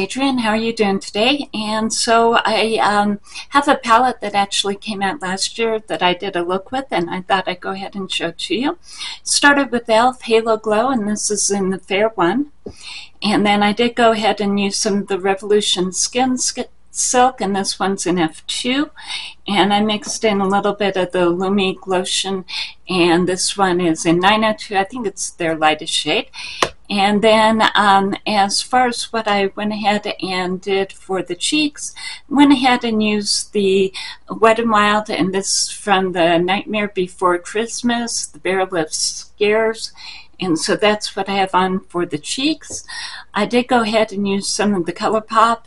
Adrienne. How are you doing today? And so I um, have a palette that actually came out last year that I did a look with, and I thought I'd go ahead and show it to you. Started with e.l.f. Halo Glow, and this is in the fair one. And then I did go ahead and use some of the Revolution Skin Silk, and this one's in F2. And I mixed in a little bit of the Lumi Glotion, and this one is in 902. I think it's their lightest shade. And then um, as far as what I went ahead and did for the cheeks, went ahead and used the Wet n Wild, and this from the Nightmare Before Christmas, the Barrel of Scares. And so that's what I have on for the cheeks. I did go ahead and use some of the ColourPop.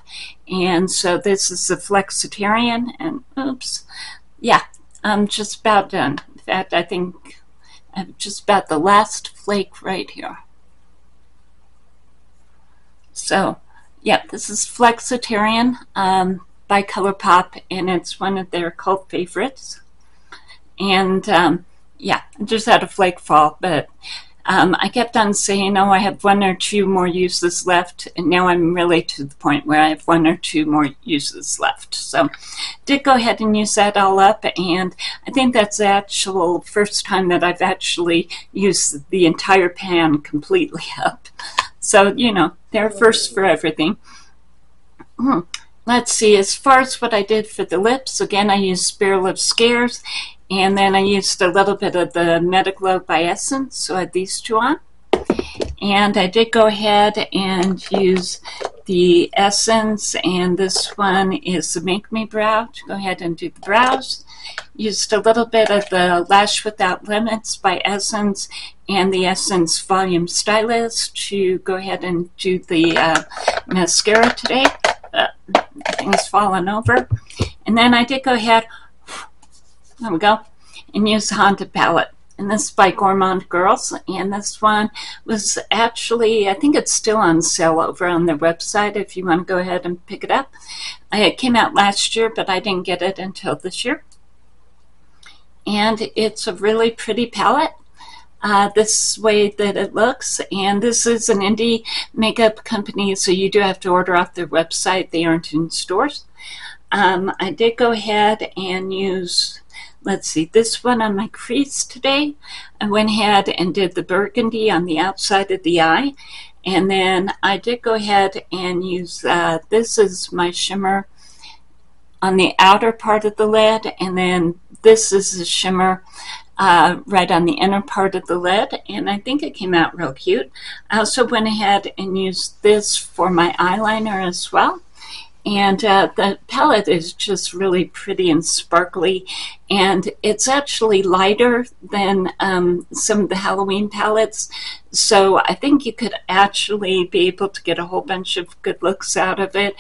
And so this is the Flexitarian. And oops, yeah, I'm just about done. In fact, I think I'm just about the last flake right here. So, yeah, this is Flexitarian um, by ColourPop, and it's one of their cult favorites. And um, yeah, I just had a flake fall, but um, I kept on saying, oh, I have one or two more uses left, and now I'm really to the point where I have one or two more uses left. So did go ahead and use that all up, and I think that's the actual first time that I've actually used the entire pan completely up. So, you know, they're first for everything. Hmm. Let's see, as far as what I did for the lips, again, I used Barrel of Scares, and then I used a little bit of the Metaglow by Essence, so I had these two on. And I did go ahead and use the Essence, and this one is the Make Me Brow. To go ahead and do the brows. Used a little bit of the Lash Without Limits by Essence and the Essence Volume Stylist to go ahead and do the uh, mascara today. Uh, things falling over. And then I did go ahead, there we go, and use the Haunted palette. And this is by Gourmande Girls. And this one was actually, I think it's still on sale over on their website if you want to go ahead and pick it up. It came out last year, but I didn't get it until this year and it's a really pretty palette. Uh, this way that it looks. And this is an indie makeup company so you do have to order off their website. They aren't in stores. Um, I did go ahead and use let's see this one on my crease today. I went ahead and did the burgundy on the outside of the eye. And then I did go ahead and use uh, this is my shimmer on the outer part of the lid and then this is a shimmer uh, right on the inner part of the lid and I think it came out real cute. I also went ahead and used this for my eyeliner as well and uh, the palette is just really pretty and sparkly. And it's actually lighter than um, some of the Halloween palettes. So I think you could actually be able to get a whole bunch of good looks out of it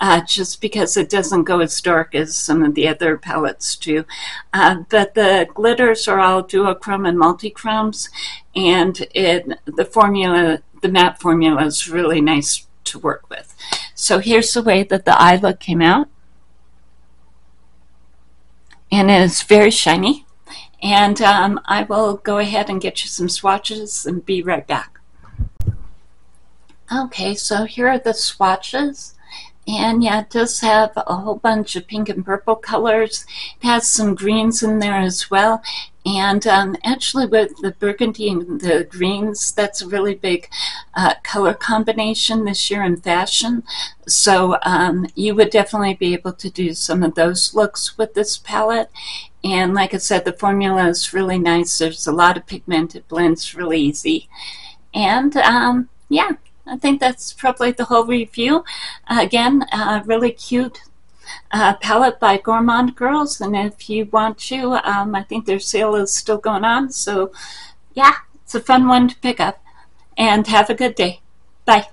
uh, just because it doesn't go as dark as some of the other palettes do. Uh, but the glitters are all duochrome and multichromes. And it the formula the matte formula is really nice to work with. So here's the way that the eye look came out. And it's very shiny. And um, I will go ahead and get you some swatches and be right back. Okay, so here are the swatches. And yeah, it does have a whole bunch of pink and purple colors. It has some greens in there as well. And um, actually with the burgundy and the greens, that's a really big uh, color combination this year in fashion. So um, you would definitely be able to do some of those looks with this palette. And like I said, the formula is really nice. There's a lot of pigment. It blends really easy. And um, yeah, I think that's probably the whole review. Uh, again, uh, really cute uh, palette by Gourmande Girls, and if you want to, um, I think their sale is still going on, so yeah, it's a fun one to pick up. And have a good day. Bye.